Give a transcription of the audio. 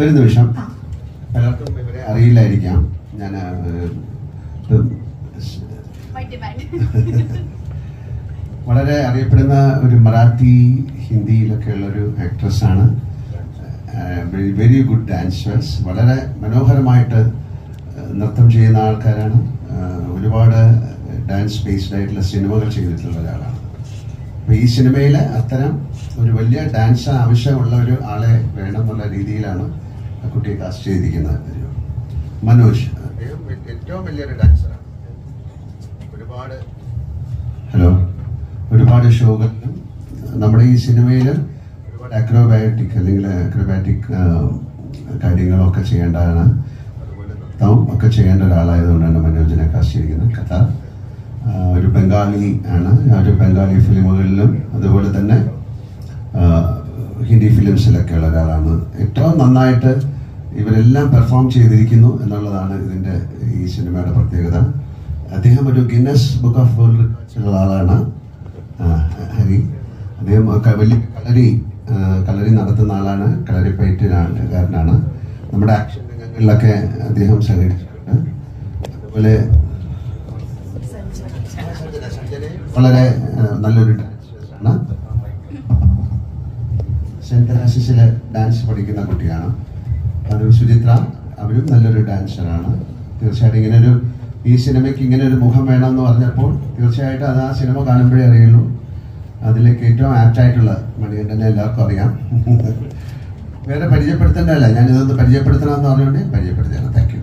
ഒരു നിമിഷം. പലർക്കും ഇവരെ അറിയില്ലായിരിക്കാം. ഞാൻ വളരെ അറിയപ്പെടുന്ന ഒരു മറാത്തി ഹിന്ദിയിലൊക്കെ ഉള്ള ഒരു ആക്ട്രസ് ആണ് വെരി ഗുഡ് ഡാൻസേഴ്സ് വളരെ മനോഹരമായിട്ട് നൃത്തം ചെയ്യുന്ന ആൾക്കാരാണ്. ഒരുപാട് ഡാൻസ് ബേസ്ഡ് ആയിട്ടുള്ള സിനിമകൾ ചെയ്തിട്ടുള്ള ഒരാളാണ്. അപ്പൊ ഈ സിനിമയിൽ അത്തരം ഒരു വലിയ ഡാൻസ് ആവശ്യമുള്ള ഒരു ആളെ വേണം എന്നുള്ള രീതിയിലാണ് ആ കുട്ടിയെ കാസ്റ്റ് ചെയ്തിരിക്കുന്നത്. മനോജ്. ഏറ്റവും വലിയൊരു ഡാൻസറാണ് ഒരുപാട് ഹലോ ഒരുപാട് ഷോകളിലും നമ്മുടെ ഈ സിനിമയിൽ ഒരുപാട് അക്രോബാറ്റിക് അല്ലെങ്കിൽ അക്രോബാറ്റിക് കാര്യങ്ങളൊക്കെ ചെയ്യേണ്ടതാണ്. അതുപോലെ ഒക്കെ ചെയ്യേണ്ട ഒരാളായതുകൊണ്ടാണ് മനോജിനെ കാസ്റ്റ് ചെയ്തിരിക്കുന്നത്. കഥ ബംഗാളി ആണ്. ഒരു ബംഗാളി ഫിലിമുകളിലും അതുപോലെ തന്നെ ഹിന്ദി ഫിലിംസിലൊക്കെ ഉള്ള ഒരാളാണ്. ഏറ്റവും നന്നായിട്ട് ഇവരെല്ലാം പെർഫോം ചെയ്തിരിക്കുന്നു എന്നുള്ളതാണ് ഇതിന്റെ ഈ സിനിമയുടെ പ്രത്യേകത. അദ്ദേഹം ഒരു ഗിന്നസ് ബുക്ക് ഓഫ് വേൾഡ് ഉള്ള ആളാണ്. ഹരി. അദ്ദേഹം വലിയ കളരി കളരി നടത്തുന്ന ആളാണ്. കളരി പയറ്റുകാരനാണ് നമ്മുടെ ആക്ഷൻ രംഗങ്ങളിലൊക്കെ അദ്ദേഹം സഹകരിച്ചിട്ടുണ്ട്. അതുപോലെ വളരെ നല്ലൊരു ഡാൻസേഴ്സ് ആണ് സെന്റ് തെരാസിസിലെ ഡാൻസ് പഠിക്കുന്ന കുട്ടിയാണ്. അത് സുചിത്ര അവരും നല്ലൊരു ഡാൻസറാണ്. തീർച്ചയായിട്ടും ഇങ്ങനെ ഒരു ഈ സിനിമയ്ക്ക് ഇങ്ങനെ ഒരു മുഖം വേണം എന്ന് പറഞ്ഞപ്പോൾ തീർച്ചയായിട്ടും അത് ആ സിനിമ കാണുമ്പോഴേ അറിയുള്ളൂ. അതിലേക്ക് ഏറ്റവും ആപ്റ്റായിട്ടുള്ള മണികണ്ഠനെ എല്ലാവർക്കും അറിയാം. വേറെ പരിചയപ്പെടുത്തേണ്ടതല്ല. ഞാൻ ഇതൊന്ന് പരിചയപ്പെടുത്തണമെന്ന് പറഞ്ഞുകൊണ്ട് പരിചയപ്പെടുത്തുകയാണ്. Thank you